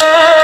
Oh